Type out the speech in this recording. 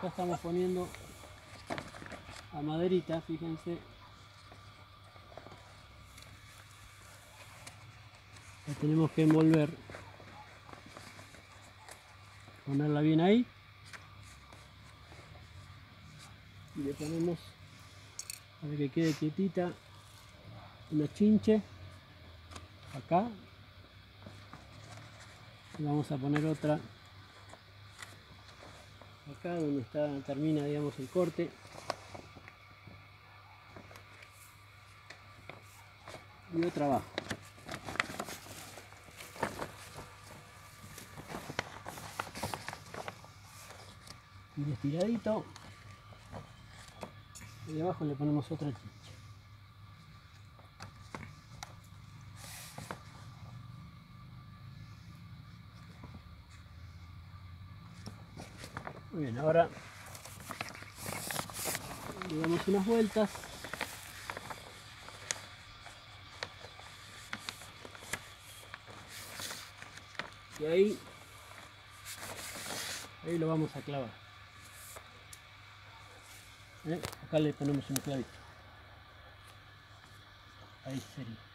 acá estamos poniendo la maderita, fíjense. La tenemos que envolver. Ponerla bien ahí. Y le ponemos para que quede quietita una chinche acá y vamos a poner otra acá donde está termina digamos el corte. Y otra abajo. Y estiradito. Y abajo le ponemos otra chincha Muy bien, ahora le damos unas vueltas. Y ahí, ahí lo vamos a clavar. ¿Eh? Acá le ponemos un clavito. Ahí sería.